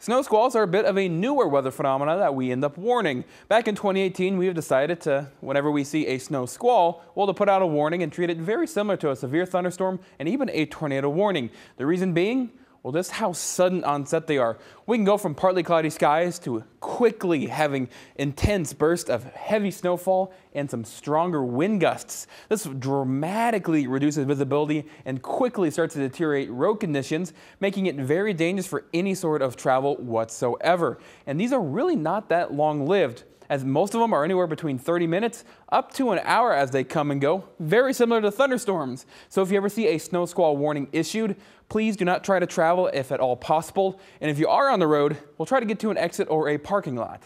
Snow squalls are a bit of a newer weather phenomena that we end up warning. Back in 2018, we have decided to, whenever we see a snow squall, well, to put out a warning and treat it very similar to a severe thunderstorm and even a tornado warning. The reason being, well, just how sudden onset they are. We can go from partly cloudy skies to quickly having intense bursts of heavy snowfall and some stronger wind gusts. This dramatically reduces visibility and quickly starts to deteriorate road conditions, making it very dangerous for any sort of travel whatsoever. And these are really not that long lived as most of them are anywhere between 30 minutes up to an hour as they come and go, very similar to thunderstorms. So if you ever see a snow squall warning issued, please do not try to travel if at all possible. And if you are on the road, we'll try to get to an exit or a parking lot.